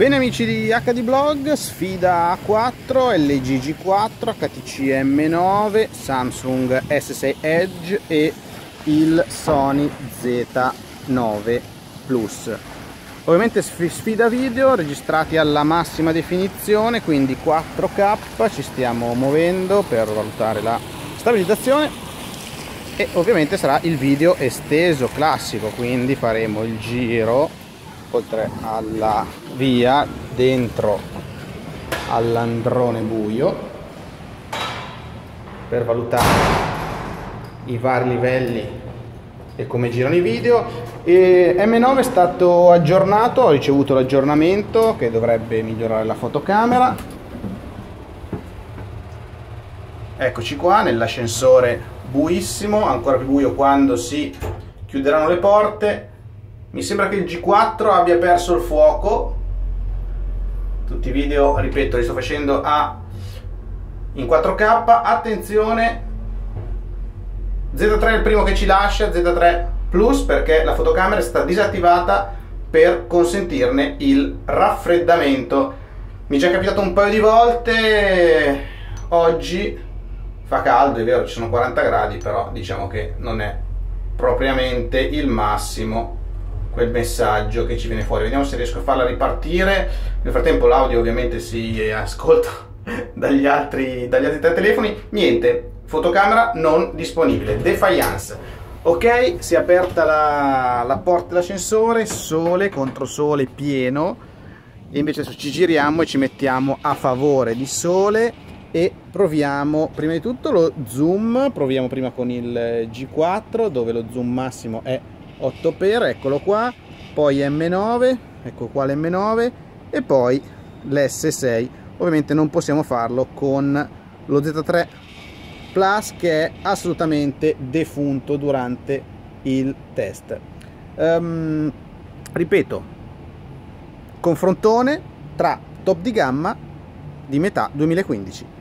Bene amici di HD Blog, sfida A4, LG G4, HTC M9, Samsung S6 Edge e il Sony Z9 Plus. Ovviamente sfida video registrati alla massima definizione, quindi 4K, ci stiamo muovendo per valutare la stabilizzazione e ovviamente sarà il video esteso classico, quindi faremo il giro oltre alla via dentro all'androne buio per valutare i vari livelli e come girano i video. E M9 è stato aggiornato ho ricevuto l'aggiornamento che dovrebbe migliorare la fotocamera. Eccoci qua nell'ascensore buissimo ancora più buio quando si chiuderanno le porte mi sembra che il G4 abbia perso il fuoco. Tutti i video ripeto li sto facendo a in 4k attenzione. Z3 è il primo che ci lascia Z3 Plus perché la fotocamera è stata disattivata per consentirne il raffreddamento. Mi è già capitato un paio di volte. Oggi fa caldo è vero ci sono 40 gradi però diciamo che non è propriamente il massimo quel messaggio che ci viene fuori. Vediamo se riesco a farla ripartire. Nel frattempo l'audio ovviamente si ascolta dagli altri, dagli altri tre telefoni. Niente, fotocamera non disponibile. Defiance. Ok, si è aperta la, la porta dell'ascensore, sole contro sole pieno. E invece ci giriamo e ci mettiamo a favore di sole e proviamo prima di tutto lo zoom. Proviamo prima con il G4 dove lo zoom massimo è 8x, eccolo qua, poi M9, ecco qua l'M9 e poi l'S6. Ovviamente non possiamo farlo con lo Z3 Plus che è assolutamente defunto durante il test. Um, ripeto, confrontone tra top di gamma di metà 2015.